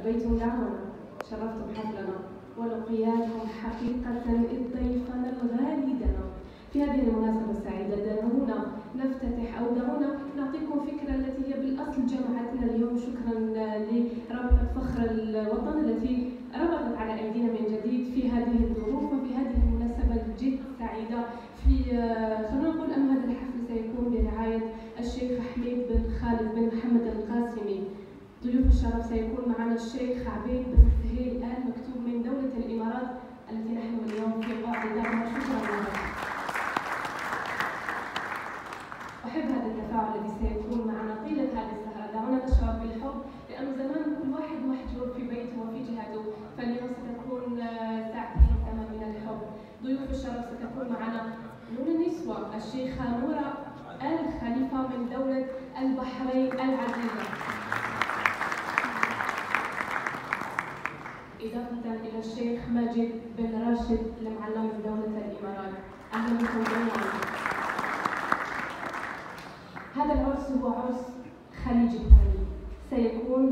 أبيتم دعونا شرفتم حفلنا ولقياكم حقيقة إذ ضيفنا الغالي دنا. في هذه المناسبة السعيدة دعونا. نفتتح أو دعونا نعطيكم فكرة التي هي بالأصل جمعتنا اليوم. شكرا لرابطة فخر الوطن التي ربطت على أيدينا ضيوف الشرف سيكون معنا الشيخ عبيد بن سهيل آل مكتوب من دولة الإمارات التي نحن اليوم في قاع دارها شكرا لها أحب هذا التفاعل الذي سيكون معنا طيلة هذه السهرة. دعونا نشعر بالحب لأنه زمان كل واحد محجور في بيته وفي جهته فاليوم ستكون ساعتين كما من الحب. ضيوف الشرف ستكون معنا نور النسوة الشيخة نورة إضافة إلى الشيخ ماجد بن راشد المعلم من دولة الإمارات. أهلا بكم جميعا. هذا العرس هو عرس خليجي ثاني سيكون